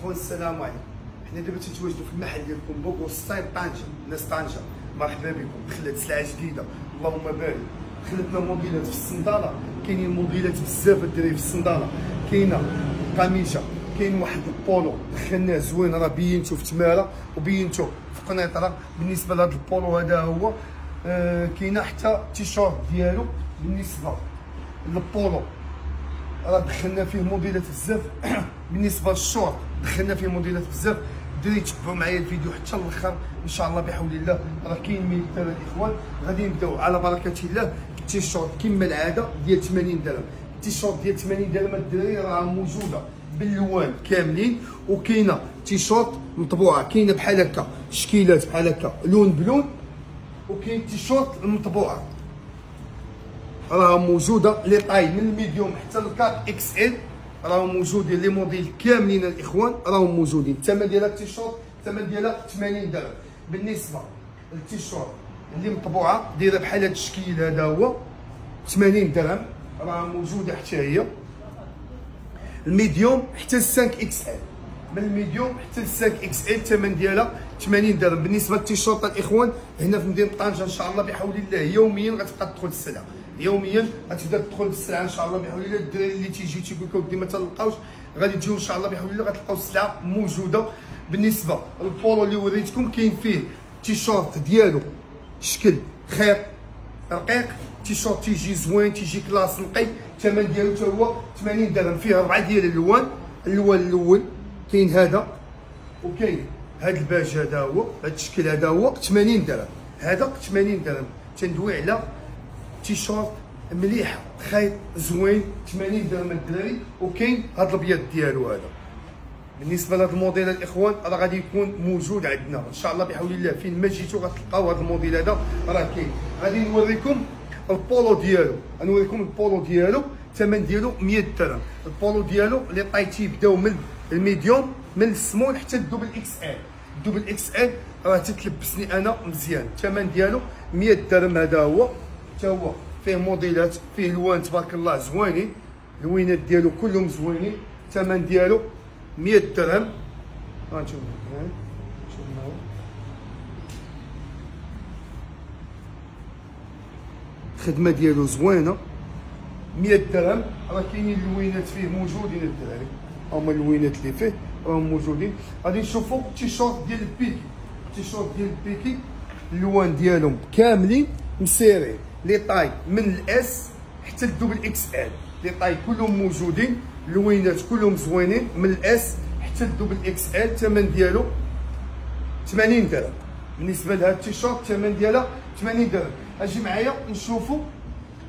اخوان السلام عليكم. حنا دابا تنتواجدوا في المحل ديالكم بوكو ستايل طنجة ناس طنجة. مرحبا بكم. دخلت سلعة جديدة. اللهم بارك. دخلتنا موديلات في الصندالة. كاينين موديلات بزاف الدراري في الصندالة. كاينة قميشه كاين واحد البولو. دخلناه زوين راه بينتو في تمارة وبينتو في قنيطرة. بالنسبة لهذا البولو هذا هو آه كاينة حتى تيشورت ديالو بالنسبة للبولو. راه دخلنا فيه موديلات بزاف. بالنسبة للشورت دخلنا فيه موديلات بزاف. الدراري تبعوا معايا الفيديو حتى الآخر إن شاء الله بحول الله. راه كاين militaire الاخوان غادي نبداو. على بركة الله التيشورت كما العادة ديال 80 درهم. التيشورت ديال 80 درهم الدراري راه موجودة باللوان كاملين. وكاينة تيشورت مطبوعة كاينة بحال هكا شكيلات بحال هكا لون بلون. وكاين تيشورت المطبوعه راه موجودة les tailles من ال medium حتى ال quatre XL. راهم موجودين les modèles كاملين الإخوان. راهم موجودين. الثمن ديال التيشورت الثمن ديالها 80 درهم. بالنسبة للتيشورت اللي مطبوعة دايرة بحال هذا الشكل هذا هو 80 درهم. راه موجودة حتى هي. ال medium حتى 5 XL. من ال medium حتى 5 XL الثمن ديالها 80 درهم. بالنسبة للتيشورت الإخوان هنا في مدينة طنجة إن شاء الله بحول الله يوميا غتبقى تدخل السلعه يوميا. غتبدا تدخل بالسلعه إن شاء الله بحول الله الدراري اللي تيجي تيقول لكم ودي ما تلقاوش. غادي تجيو إن شاء الله بحول الله غتلقاو السلعة موجودة. بالنسبة للبولو اللي وريتكم كاين فيه تيشورت ديالو شكل خير رقيق. تيشورت تيجي زوين تيجي classe نقي. الثمن ديالو حتى هو 80 درهم فيه اربعه ديال الالوان اللون الأول كاين هذا. وكاين هذا الباج هذا هو هذا الشكل هذا هو 80 درهم. هذا 80 درهم. تندوي على تيشورت مليح خيط زوين 80 درهم الدراري وكاين هذا الابيض ديالو هذا. بالنسبة لهذا الموديل الاخوان راه غادي يكون موجود عندنا. إن شاء الله بحول الله فين ما جيتو غتلقاو هذا الموديل هذا. راه كاين. غادي نوريكم البولو ديالو. غنوريكم البولو ديالو. الثمن ديالو 100 درهم. البولو ديالو les tailles تيبداو من ال medium من السمول حتى ال double XL. ال double XL راه تتلبسني أنا مزيان. الثمن ديالو 100 درهم هذا هو. حتى هو فيه موديلات فيه الوان تبارك الله زوينين. الوينات ديالو كلهم زوينين. الثمن ديالو 100 درهم. غنشوف شوف معايا الخدمة ديالو زوينة. 100 درهم. راه كاينين اللوينات فيه موجودين الدراري. هما اللوينات اللي فيه راهم موجودين. غادي نشوفوا التيشورت ديال ال piqué التيشورت ديال ال piqué اللوان ديالهم كاملين مسيرين. les tailles من ال S حتى ال double XL. les tailles كلهم موجودين اللوينات كلهم زوينين من ال S حتى ال double XL الثمن ديالو 80 درهم. بالنسبة لهذا التيشورت الثمن ديالها 80 درهم. أجي معايا نشوفوا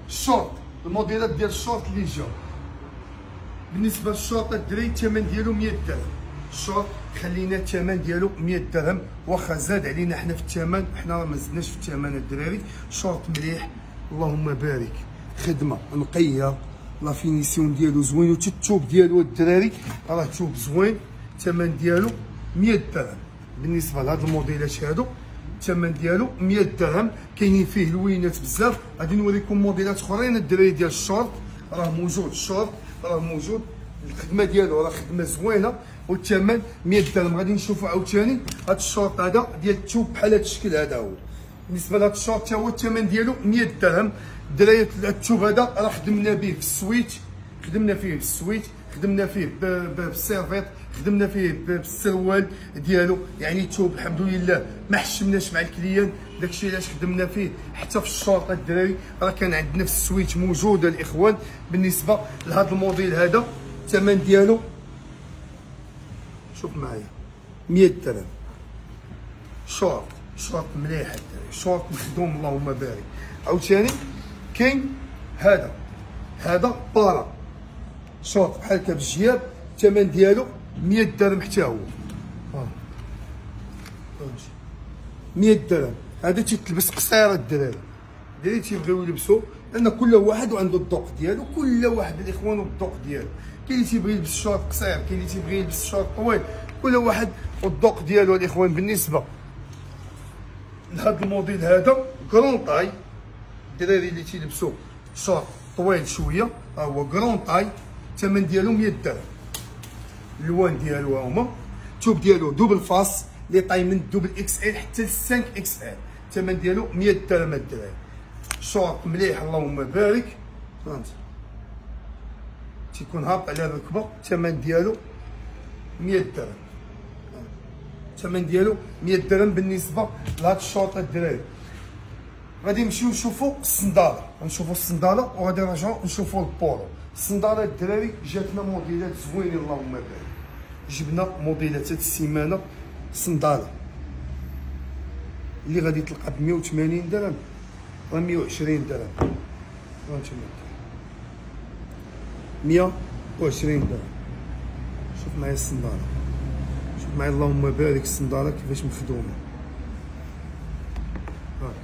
الشورت الموديلات ديال الشورت اللي جاو بالنسبة للشورت الدري الثمن ديالو 100 درهم. الشورت خلينا الثمن ديالو 100 درهم واخا زاد علينا حنا في الثمن حنا راه ما زدناش في الثمن الدراري. شورت مليح اللهم بارك. خدمة نقية la finition ديالو زوين والتوب ديالو الدراري راه توب زوين. الثمن ديالو 100 درهم. بالنسبة لهاد الموديلات هادو الثمن ديالو 100 درهم. كاينين فيه لوينات بزاف. غادي نوريكم موديلات أخرين. الدراري ديال الشورت راه موجود. الشورت راه موجود. الخدمة ديالو راه خدمة زوينة والثمن 100 درهم. غادي نشوفوا عاوتاني هذا الشورت هذا ديال التوب بحال هذا الشكل هذا هو. بالنسبة لهذا الشورت هو الثمن ديالو 100 درهم. الدراري التوب هذا راه خدمنا به في ال sweat خدمنا فيه في ال sweat خدمنا فيه بال survêt خدمنا فيه بالسروال ديالو. يعني توب الحمد لله ما حشمناش مع ال client. داكشي علاش خدمنا فيه. حتى في الشورت الدراري راه كان عندنا في ال sweat موجودة الإخوان. بالنسبة لهذا الموديل هذا الثمن ديالو. شوف معايا. 100 درهم. شورت شورت مليح الدراري. شورت مخدوم اللهم بارك. عاوتاني كاين هذا. هذا بارا. شورت بحال هكا بالجياب. الثمن ديالو 100 درهم حتى هو. 100 درهم. هذا تيتلبس قصيرة الدراري. الدراري تيبغيو يلبسوا لأن كل واحد وعنده الذوق ديالو. كل واحد الإخوان والذوق ديالو. كاين اللي تيبغي يلبس شورت قصير كاين اللي تيبغي يلبس شورت طويل. كل واحد والذوق ديالو الإخوان بالنسبة. لهذا الموديل هذا grande taille الدراري اللي تيلبسوا شورت طويل شوية ها هو grande taille الثمن ديالو 100 درهم. الالوان ديالو هما. التوب ديالو double face les tailles من double XL حتى ل 5 XL الثمن ديالو 100 درهم الدراري. شورت مليح اللهم بارك. فهمت؟ تيكون هابط على الركبه الثمن ديالو 100 درهم. الثمن ديالو 100 درهم بالنسبة لهاد الشورت الدراري. غادي نمشيو نشوفو الصندالة. غنشوفو الصندالة وغادي نرجعو نشوفو البولو الصندالة الدراري جاتنا موديلات زوينين اللهم بارك. جبنا موديلات هاد السيمانة صندالة. اللي غادي تلقى ب 180 درهم راه 120 درهم. هانتوما 120 درهم شوف معايا الصندالة. شوف معايا اللهم بارك الصندالة كيفاش مخدومة هاك.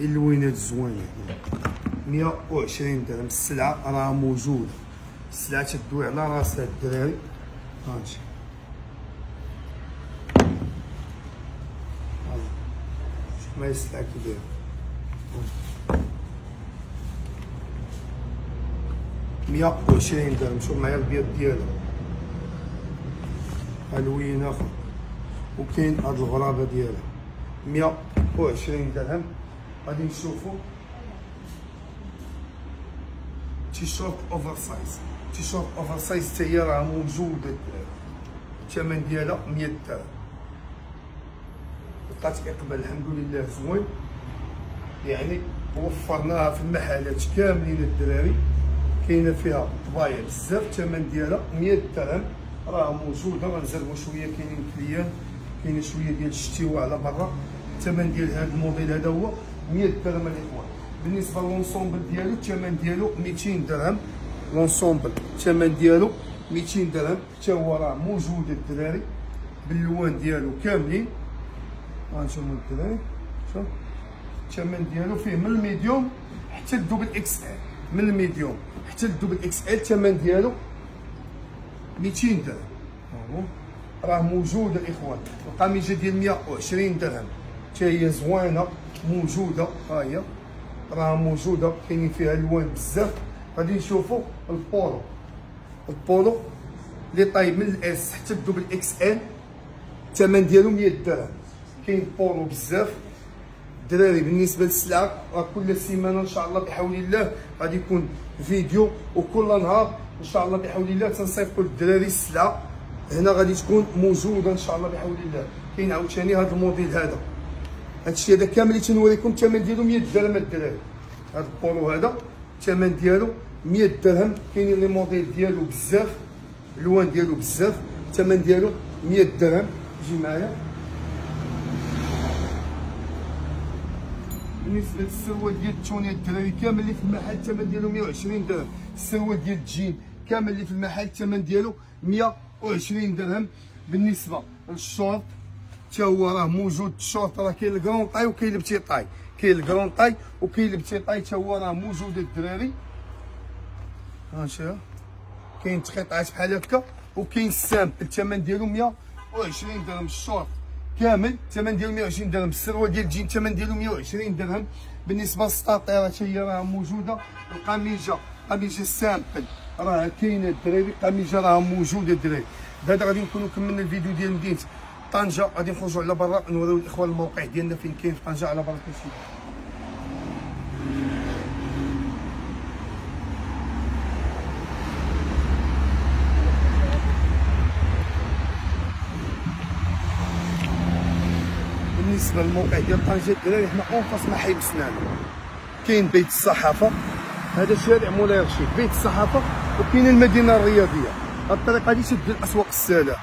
اللوينات الزوينة 120 درهم. السلعة راه موجودة. السلعة تدوي على راسها الدراري. هانشي ما معايا السلعة 120 درهم شوف معايا البيض ديالها الوين اخر وكاين هاد الغرابه ديالها 120 درهم غادي نشوفو تيشيرت oversize تيشيرت oversize تاهي راه موجوده الثمن ديالها 100 درهم لقات اقبال الحمد لله زوين يعني وفرناها في المحلات كاملين الدراري كاينة فيها طبايع بزاف الثمن ديالها 100 درهم راه موجودة غنزربوا شوية. كاينين clients كاينة شوية ديال الشتيوة على برا. الثمن ديال هذا الموديل هذا هو 100 درهم الاخوان بالنسبة ل l'ensemble ديالو الثمن ديالو 200 درهم. l'ensemble الثمن ديالو 200 درهم. حتى هو راه موجود الدراري باللوان ديالو كاملين. هانتوما الدراري. شوف. الثمن ديالو فيه من ال medium حتى ال double XL من ال medium حتى ال double XL الثمن ديالو 200 درهم. راه موجوده الاخوان القميجة ديال 120 درهم. حتى هي زوينة موجودة. ها هي. راه موجودة. كاينين فيها ألوان بزاف. غادي نشوفوا البولو. البولو les tailles من ال S حتى ال double XL. الثمن ديالو 100 درهم. كاين بولو بزاف. الدراري بالنسبة للسلعة راه كل سيمانة إن شاء الله بحول الله غادي يكون فيديو وكل نهار إن شاء الله بحول الله تنصيفطوا للدراري السلعة. هنا غادي تكون موجودة إن شاء الله بحول الله. كاين عاوتاني هذا الموديل هذا. هادشي هذا كامل اللي تنوريكم الثمن ديالو 100 درهم الدراري. هذا البولو هذا الثمن ديالو 100 درهم. كاينين les modèles ديالو بزاف ألوان ديالو بزاف الثمن ديالو 100 درهم. جي معايا. بالنسبة للسروال ديال التوني الدراري كامل اللي في المحل الثمن ديالو 120 درهم. السروال ديال الجين كامل اللي في المحل الثمن ديالو 120 درهم. بالنسبة للشورت حتى هو راه موجود. الشورت راه كاين ال grande taille وكاين ال petite taille. كاين ال grande taille وكاين ال petite taille. حتى هو راه موجود الدراري. ها شوف كاين تخيطات بحال هكا وكاين ال simple الثمن ديالو 120 درهم. الشورت. كامل الثمن ديالو 120 درهم. السروال ديال الجين الثمن ديالو 120 درهم. بالنسبة للسطاطيره حتى هي راه موجودة. القميجة قميجة simple راه كاينة الدراري. قميجه راه موجودة الدراري. بهذا غادي نكونوا كملنا الفيديو ديال مدينة طنجة. غادي نخرجوا على برا نوريو الإخوان الموقع ديالنا فين كاين في طنجة على بركه الله بالنسبة للموقع ديال طنجة الدراري حنا en face مع حي سنان كاين بيت الصحافة. هذا شارع مولاي رشيد. بيت الصحافة وكاين المدينة الرياضية. هاد الطريق هادي تشد الأسواق الساده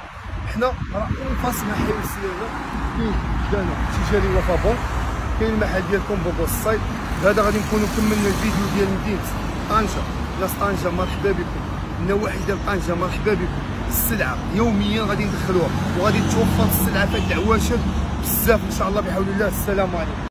حنا راه en face مع حي سنان كاين دانا تجاري وفابون كاين المحل ديالكم بابا الصيد هذا غادي نكونوا كملنا الفيديو ديال مدينة طنجة. ناس طنجة مرحبا بكم. النواحي ديال طنجة مرحبا بكم. السلعة يوميا غادي ندخلوها. وغادي توفر السلعة في هاد العواشر بزاف إن شاء الله بحول الله. السلام عليكم.